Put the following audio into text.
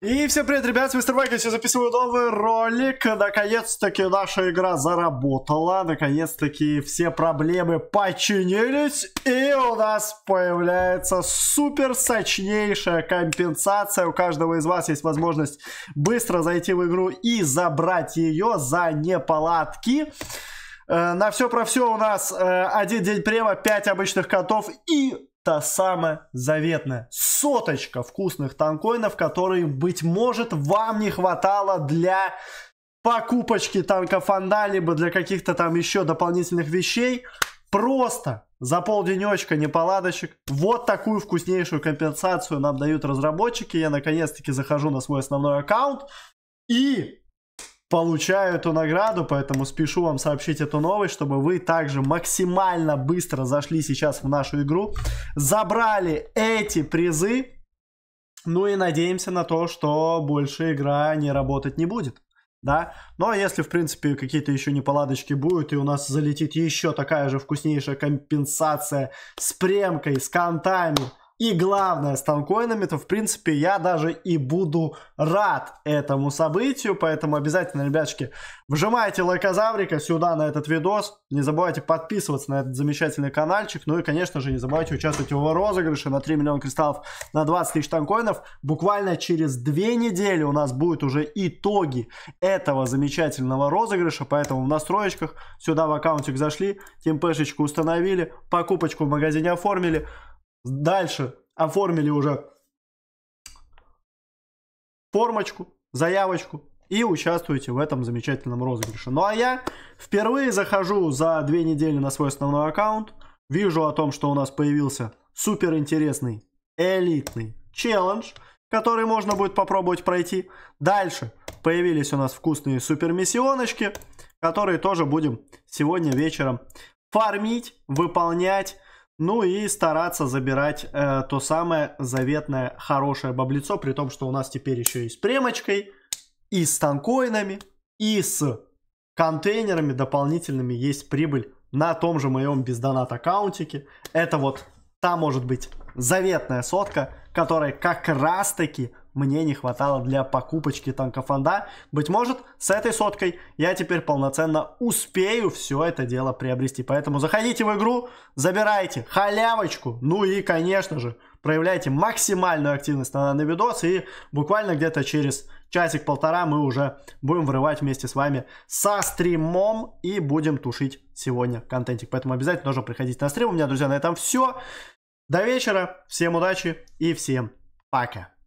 И всем привет, ребят, мистер Майк, я записываю новый ролик. Наконец-таки наша игра заработала, наконец-таки все проблемы починились, и у нас появляется супер сочнейшая компенсация. У каждого из вас есть возможность быстро зайти в игру и забрать ее за неполадки. Э, на все про все у нас э, один день према, 5 обычных котов и та самая заветная соточка вкусных танкоинов, которые, быть может, вам не хватало для покупочки танкофонда, либо для каких-то там еще дополнительных вещей. Просто за полденечка неполадочек. Вот такую вкуснейшую компенсацию нам дают разработчики. Я наконец-таки захожу на свой основной аккаунт. И получаю эту награду, поэтому спешу вам сообщить эту новость, чтобы вы также максимально быстро зашли сейчас в нашу игру, забрали эти призы, ну и надеемся на то, что больше игра не работать не будет. Да, но если, в принципе, какие-то еще неполадочки будут, и у нас залетит еще такая же вкуснейшая компенсация с премкой, с контами, и главное, с танкоинами, то в принципе я даже и буду рад этому событию. Поэтому обязательно, ребяточки, вжимайте лайкозаврика сюда на этот видос. Не забывайте подписываться на этот замечательный каналчик. Ну и, конечно же, не забывайте участвовать в его розыгрыше на 3 миллиона кристаллов на 20 тысяч танкоинов. Буквально через две недели у нас будут уже итоги этого замечательного розыгрыша. Поэтому в настроечках сюда в аккаунтик зашли, темпешечку установили, покупочку в магазине оформили. Дальше оформили уже формочку, заявочку и участвуете в этом замечательном розыгрыше. Ну а я впервые захожу за две недели на свой основной аккаунт, вижу о том, что у нас появился супер интересный элитный челлендж, который можно будет попробовать пройти. Дальше появились у нас вкусные супер миссионочки, которые тоже будем сегодня вечером фармить, выполнять ну и стараться забирать э, то самое заветное хорошее баблицо, при том, что у нас теперь еще и с премочкой, и с танкоинами, и с контейнерами дополнительными есть прибыль на том же моем бездонат аккаунтике. Это вот та может быть заветная сотка, которая как раз таки мне не хватало для покупочки танкофонда. Быть может, с этой соткой я теперь полноценно успею все это дело приобрести. Поэтому заходите в игру, забирайте халявочку, ну и, конечно же, проявляйте максимальную активность на данный видос, и буквально где-то через часик-полтора мы уже будем врывать вместе с вами со стримом и будем тушить сегодня контентик. Поэтому обязательно тоже приходите на стрим. У меня, друзья, на этом все. До вечера. Всем удачи и всем пока.